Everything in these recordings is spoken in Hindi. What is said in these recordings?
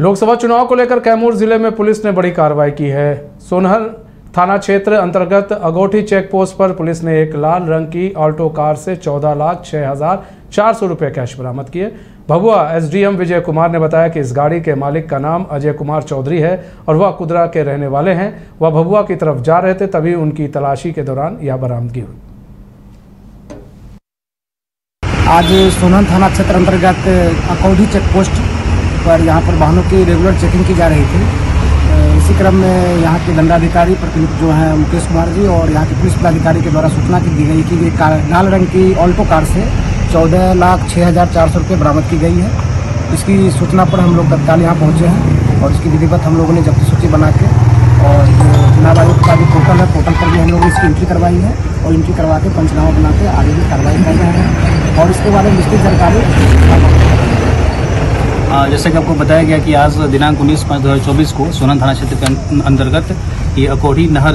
लोकसभा चुनाव को लेकर कैमूर ज़िले में पुलिस ने बड़ी कार्रवाई की है। सोनहर थाना क्षेत्र अंतर्गत अगोठी चेक पोस्ट पर पुलिस ने एक लाल रंग की ऑल्टो कार से चौदह लाख छह हज़ार चार सौ रुपये कैश बरामद किए। भभुआ एसडीएम विजय कुमार ने बताया कि इस गाड़ी के मालिक का नाम अजय कुमार चौधरी है और वह कुदरा के रहने वाले हैं। वह भभुआ की तरफ़ जा रहे थे तभी उनकी तलाशी के दौरान यह बरामदगी हुई। आज सोनन थाना क्षेत्र अंतर्गत अकौडी चेक पोस्ट पर यहाँ पर वाहनों की रेगुलर चेकिंग की जा रही थी। इसी क्रम में यहाँ के दंडाधिकारी प्रतिनिधि जो हैं, मुकेश कुमार जी और यहाँ के पुलिस पदाधिकारी के द्वारा सूचना की दी गई कि ये कार, लाल रंग की ऑल्टो कार से चौदह लाख छः हज़ार चार सौ रुपये बरामद की गई है। इसकी सूचना पर हम लोग तत्काल यहाँ पहुँचे हैं और इसकी विधिवत हम लोगों ने जब्त सूची बना के और चुनाव आयोग का जो पोर्टल है पोर्टल पर भी हम लोगों ने इसकी एंट्री करवाई है और एंट्री करवा के पंचनामा बना के आगे भी कार्रवाई कर रहे हैं। और इसके बारे में विस्तृत जानकारी जैसे कि आपको बताया गया कि आज दिनांक उन्नीस पाँच दो को सोनन थाना क्षेत्र के अं- अंतर्गत ये अकोढ़ी नहर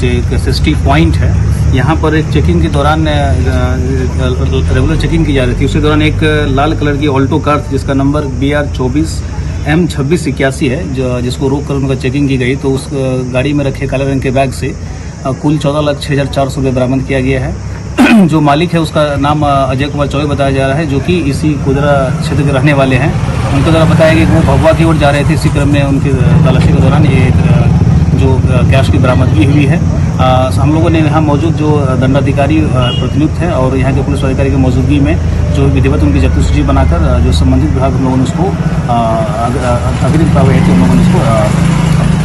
जो एक सेफ्टी पॉइंट है, यहाँ पर एक चेकिंग के दौरान रेगुलर चेकिंग की जा रही थी। उसी दौरान एक लाल कलर की ऑल्टो कार थी, जिसका नंबर बी आर चौबीस एम छब्बीस इक्यासी है, जो, जिसको रोक कर उनका चेकिंग की गई। तो उस गाड़ी में रखे काले रंग के बैग से कुल चौदह लाख छः हज़ार चार सौ रुपये बरामद किया गया है। जो मालिक है, उसका नाम अजय कुमार चौबे बताया जा रहा है, जो कि इसी कुदरा क्षेत्र के रहने वाले हैं। उनके ज़रा बताया कि वो भगवा की ओर जा रहे थे इसी क्रम में उनकी तलाशी के दौरान ये जो कैश की बरामदगी हुई है। अ, हम लोगों ने यहाँ मौजूद जो दंडाधिकारी प्रतिनियुक्त हैं और यहाँ के पुलिस अधिकारी की मौजूदगी में जो विधिवत उनकी जब्ती सूची बनाकर जो संबंधित विभाग हम लोगों ने उसको अग्रिम कार्रवाई उन लोगों ने उसको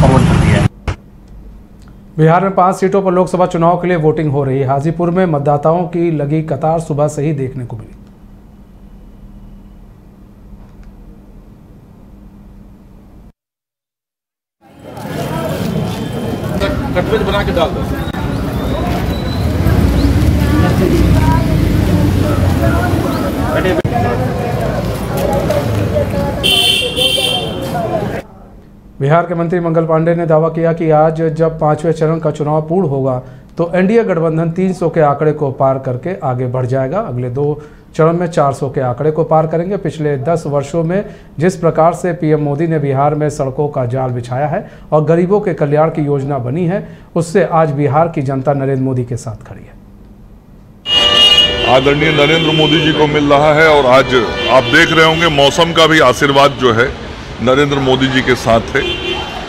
फॉरवर्ड कर दिया है। बिहार में पाँच सीटों पर लोकसभा चुनाव के लिए वोटिंग हो रही है। हाजीपुर में मतदाताओं की लगी कतार सुबह से ही देखने को मिली। कटलेट बना के डाल दो। बिहार के मंत्री मंगल पांडे ने दावा किया कि आज जब पाँचवें चरण का चुनाव पूर्ण होगा तो एनडीए गठबंधन 300 के आंकड़े को पार करके आगे बढ़ जाएगा। अगले दो चरण में 400 के आंकड़े को पार करेंगे। पिछले 10 वर्षों में जिस प्रकार से पीएम मोदी ने बिहार में सड़कों का जाल बिछाया है और गरीबों के कल्याण की योजना बनी है, उससे आज बिहार की जनता नरेंद्र मोदी के साथ खड़ी है। आदरणीय नरेंद्र मोदी जी को मिल रहा है और आज आप देख रहे होंगे, मौसम का भी आशीर्वाद जो है, नरेंद्र मोदी जी के साथ है।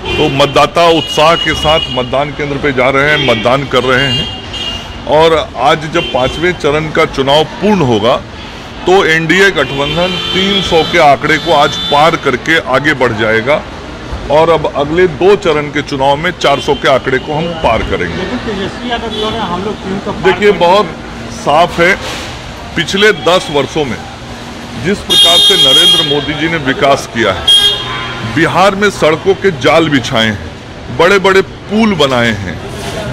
तो मतदाता उत्साह के साथ मतदान केंद्र पे जा रहे हैं, मतदान कर रहे हैं। और आज जब पाँचवें चरण का चुनाव पूर्ण होगा तो एनडीए गठबंधन 300 के आंकड़े को आज पार करके आगे बढ़ जाएगा और अब अगले दो चरण के चुनाव में 400 के आंकड़े को हम पार करेंगे। देखिए बहुत साफ़ है पिछले दस वर्षों में जिस प्रकार से नरेंद्र मोदी जी ने विकास किया है बिहार में सड़कों के जाल बिछाए हैं बड़े बड़े पुल बनाए हैं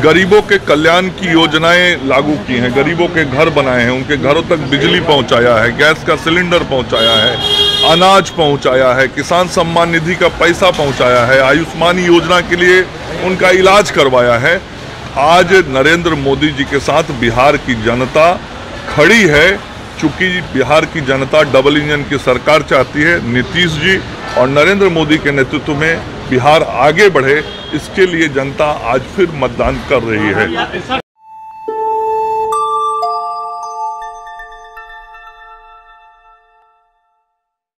गरीबों के कल्याण की योजनाएँ लागू की हैं, गरीबों के घर बनाए हैं, उनके घरों तक बिजली पहुँचाया है, गैस का सिलेंडर पहुँचाया है, अनाज पहुँचाया है, किसान सम्मान निधि का पैसा पहुँचाया है, आयुष्मान योजना के लिए उनका इलाज करवाया है। आज नरेंद्र मोदी जी के साथ बिहार की जनता खड़ी है। चूँकि बिहार की जनता डबल इंजन की सरकार चाहती है, नीतीश जी और नरेंद्र मोदी के नेतृत्व में बिहार आगे बढ़े इसके लिए जनता आज फिर मतदान कर रही है।